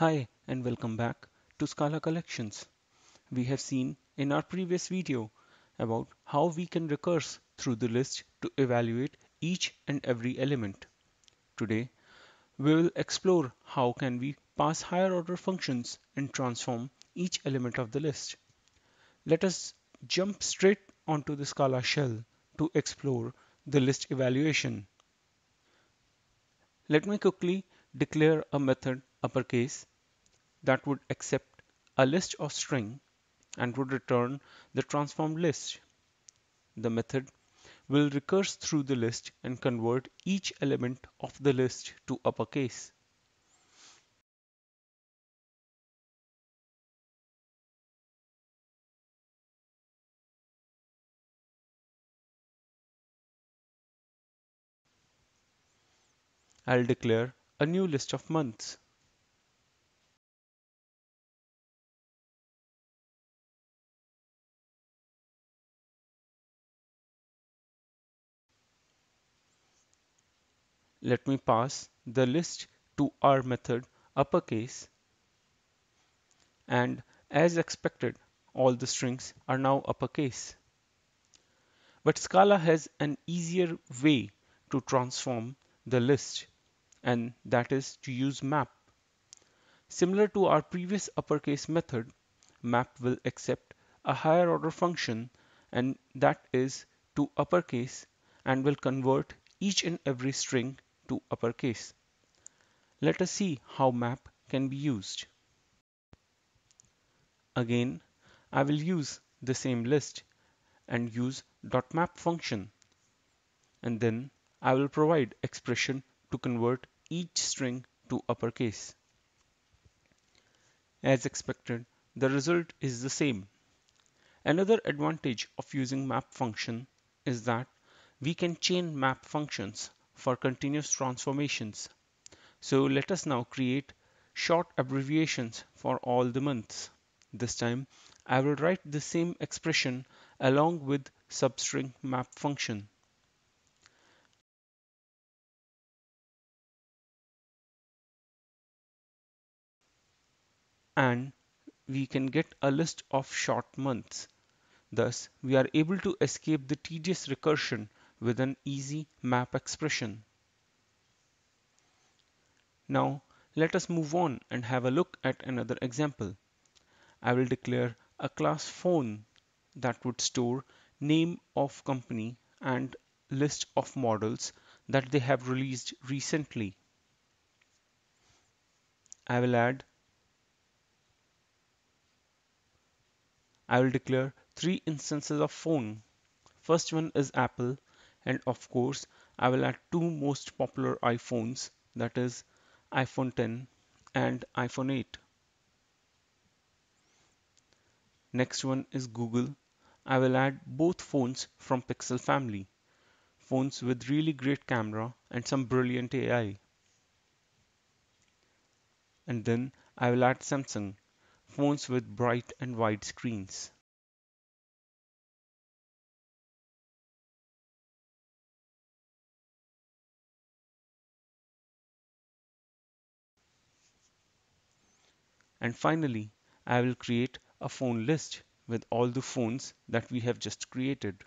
Hi and welcome back to Scala Collections. We have seen in our previous video about how we can recurse through the list to evaluate each and every element. Today we will explore how can we pass higher order functions and transform each element of the list. Let us jump straight onto the Scala shell to explore the list evaluation. Let me quickly declare a method uppercase that would accept a list of string and would return the transformed list. The method will recurse through the list and convert each element of the list to uppercase. I'll declare a new list of months. Let me pass the list to our method uppercase and as expected all the strings are now uppercase. But Scala has an easier way to transform the list and that is to use map. Similar to our previous uppercase method, map will accept a higher order function and that is to uppercase and will convert each and every string to uppercase. Let us see how map can be used. Again, I will use the same list and use .map function and then I will provide expression to convert each string to uppercase. As expected, the result is the same. Another advantage of using map function is that we can chain map functions for continuous transformations. So let us now create short abbreviations for all the months. This time I will write the same expression along with substring map function. And we can get a list of short months. Thus, we are able to escape the tedious recursion with an easy map expression. Now let us move on and have a look at another example. I will declare a class phone that would store name of company and list of models that they have released recently. I will add I will declare three instances of phone. First one is Apple and of course I will add two most popular iPhones that is iPhone 10 and iPhone 8. Next one is Google. I will add both phones from Pixel family. Phones with really great camera and some brilliant AI. And then I will add Samsung. Phones with bright and wide screens. And finally, I will create a phone list with all the phones that we have just created.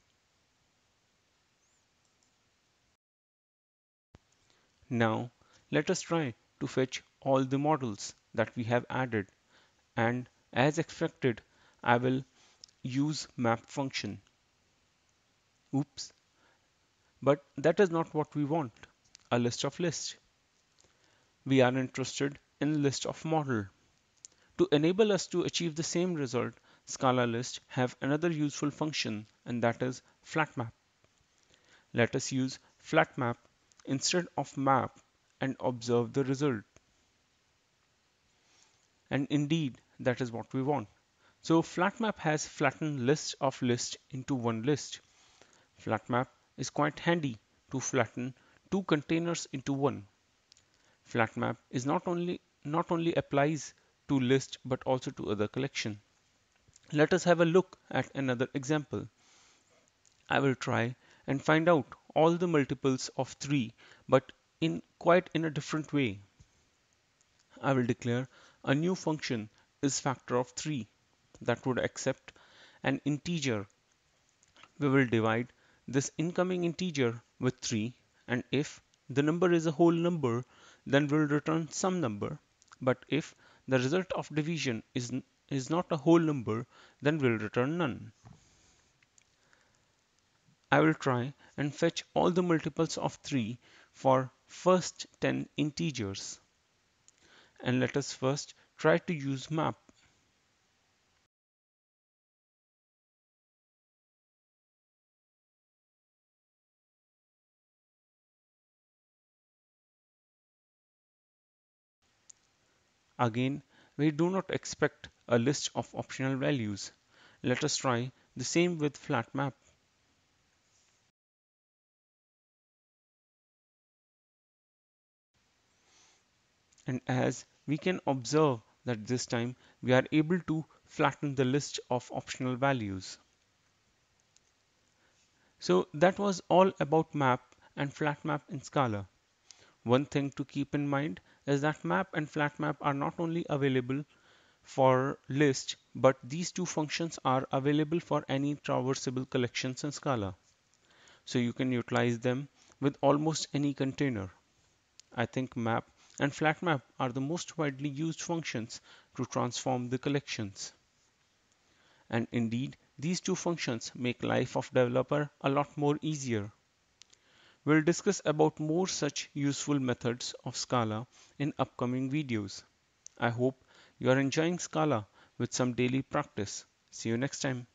Now, let us try to fetch all the models that we have added and as expected, I will use map function. Oops. But that is not what we want, a list of lists. We are interested in list of model. To enable us to achieve the same result, Scala list have another useful function and that is flatmap. Let us use flatmap instead of map and observe the result. And indeed, that is what we want. So flatmap has flattened list of list into one list. Flatmap is quite handy to flatten two containers into one. Flatmap is not only not only applies to list but also to other collection. Let us have a look at another example. I will try and find out all the multiples of 3 but in quite in a different way. I will declare a new function is factor of 3 that would accept an integer. We will divide this incoming integer with 3 and if the number is a whole number then we'll return some number but if the result of division is, is not a whole number then we'll return none. I will try and fetch all the multiples of 3 for first 10 integers. And let us first try to use map. Again, we do not expect a list of optional values. Let us try the same with flat map. And as we can observe that this time we are able to flatten the list of optional values. So that was all about map and flat map in Scala. One thing to keep in mind is that map and flat map are not only available for list, but these two functions are available for any traversable collections in Scala. So you can utilize them with almost any container. I think map and flat map are the most widely used functions to transform the collections. And indeed, these two functions make life of developer a lot more easier. We'll discuss about more such useful methods of Scala in upcoming videos. I hope you are enjoying Scala with some daily practice. See you next time.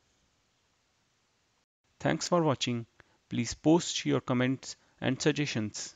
Thanks for watching. Please post your comments and suggestions.